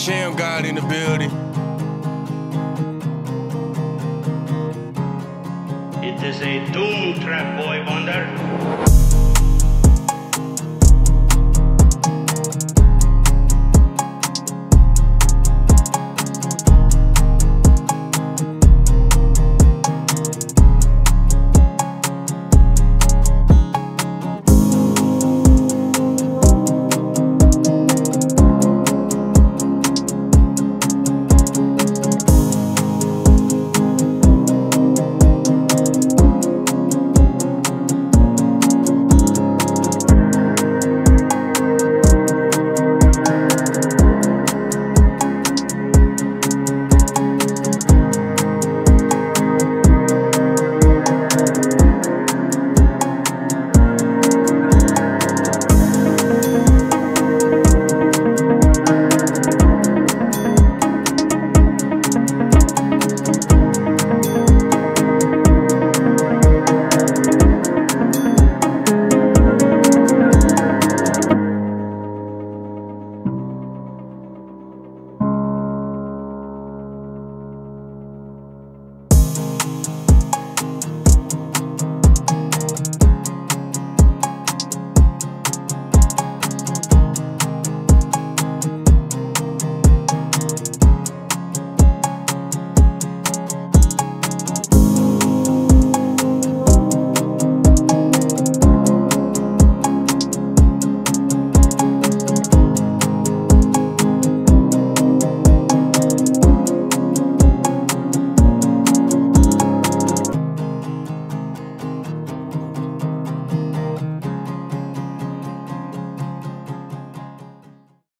Sham God in the building. It is a doom trap, boy wonder.